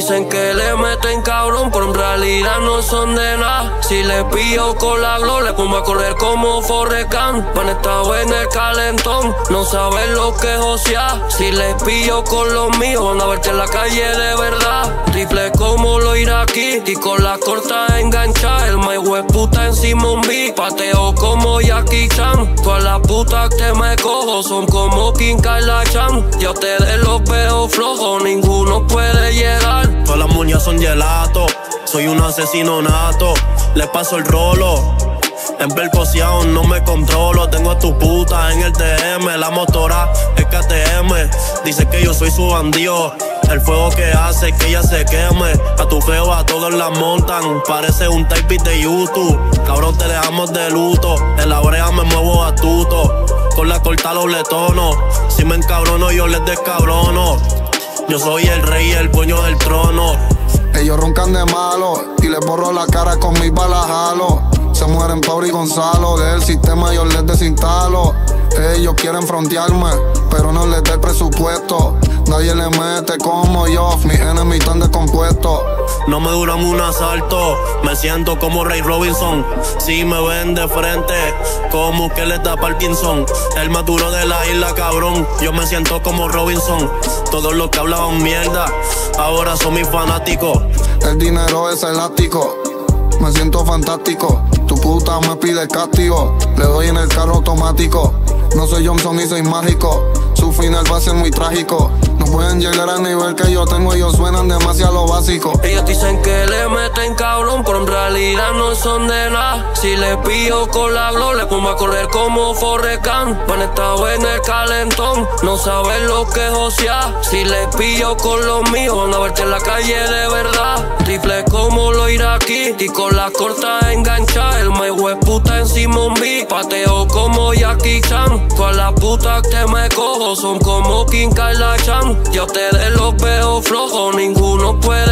Dicen que le meten de. Si le pillo con la gloria, le pongo a correr como Forrecán. Van estado en el calentón, no saben lo que ociar. Si le pillo con los míos, van a verte en la calle de verdad. Triple como lo aquí y con la corta engancha. El my puta encima un beat, pateo como Jackie Chan. Todas las putas que me cojo son como King Kardashian. Yo ustedes los veo flojos, ninguno puede llegar Todas las moñas son gelato. Soy un asesino nato. Le paso el rolo. En perposición no me controlo. Tengo a tu puta en el DM. La motora es KTM. Dice que yo soy su bandido. El fuego que hace que ella se queme. A tu feo a todos la montan. Parece un type de YouTube. Cabrón, te dejamos de luto. En la oreja me muevo a tuto. Con la corta doble tono. Si me encabrono, yo les descabrono. Yo soy el rey, el dueño del trono. Ellos roncan de malo y les borro la cara con mis balas. Se mueren Pablo y Gonzalo, del sistema yo les desinstalo. Ellos quieren frontearme, pero no les doy presupuesto. Nadie le mete como yo, mis enemigos están descompuestos. No me duran un asalto, me siento como Ray Robinson. Si me ven de frente, como que le da Parkinson. El más duro de la isla, cabrón. Yo me siento como Robinson. Todos los que hablaban mierda, ahora son mis fanáticos. El dinero es elástico, me siento fantástico. Tu puta me pide castigo, le doy en el carro automático. No soy Johnson ni soy mágico, su final va a ser muy trágico. No pueden llegar al nivel que yo tengo, ellos suenan demasiado básico. Ellos dicen que le meten cabrón, pero en realidad son de nada. Si le pillo con la gloria, le pongo a correr como Forrecán. Van estado en el calentón, no saben lo que ociar. Si le pillo con los míos, van a verte en la calle de verdad. Triple como lo aquí y con la corta engancha. El my puta encima un beat, pateo como Jackie Chan. Todas las putas que me cojo son como King Kardashian. Yo ustedes los veo flojos, ninguno puede.